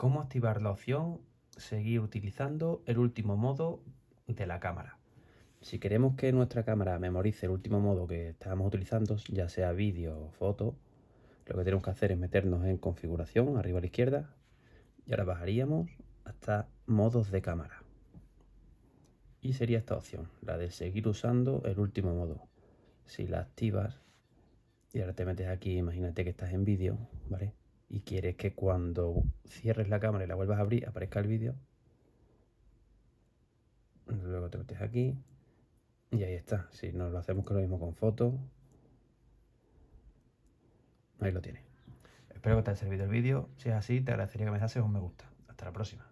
cómo activar la opción seguir utilizando el último modo de la cámara. Si queremos que nuestra cámara memorice el último modo que estábamos utilizando, ya sea vídeo o foto, lo que tenemos que hacer es meternos en configuración, arriba a la izquierda, y ahora bajaríamos hasta modos de cámara. Y sería esta opción, la de seguir usando el último modo. Si la activas y ahora te metes aquí, imagínate que estás en vídeo, ¿vale? Y quieres que cuando cierres la cámara y la vuelvas a abrir aparezca el vídeo, luego te metes aquí y ahí está. Si nos lo hacemos con lo mismo con fotos, ahí lo tienes. Espero que te haya servido el vídeo. Si es así, te agradecería que me dejases un me gusta. Hasta la próxima.